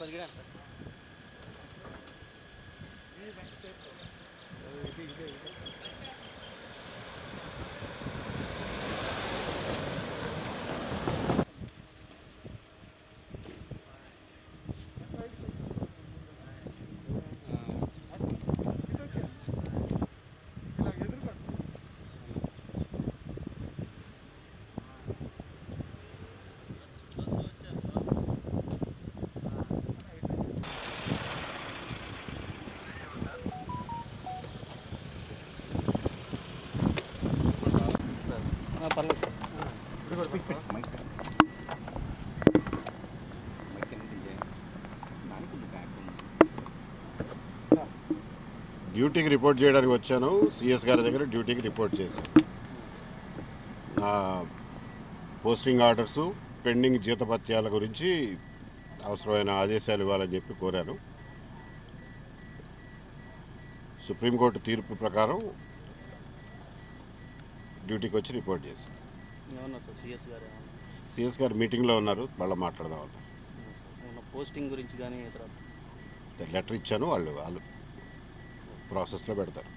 ಪಲ್ಗಿಡ ಇದೆ ಇದೆ ಇದೆ డ్యూటీకి రిపోర్ట్ చేయడానికి వచ్చాను. సిఎస్ గారి దగ్గర డ్యూటీకి రిపోర్ట్ చేశాను. నా పోస్టింగ్ ఆర్డర్సు పెండింగ్ జీతపత్యాల గురించి అవసరమైన ఆదేశాలు ఇవ్వాలని చెప్పి కోరాను. సుప్రీంకోర్టు తీర్పు ప్రకారం డ్యూటీకి వచ్చి రిపోర్ట్ చేశాను సిఎస్ గారు ఏమన్నా? సిఎస్ గారు మీటింగ్లో ఉన్నారు మళ్ళీ మాట్లాడదాం పోస్టింగ్ గురించి కానీ లెటర్ ఇచ్చాను వాళ్ళు వాళ్ళు ప్రాసెస్లో పెడతారు.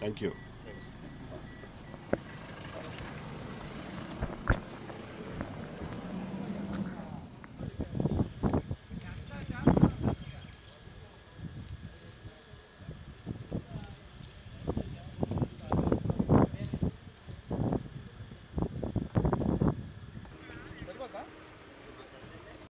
Thank you.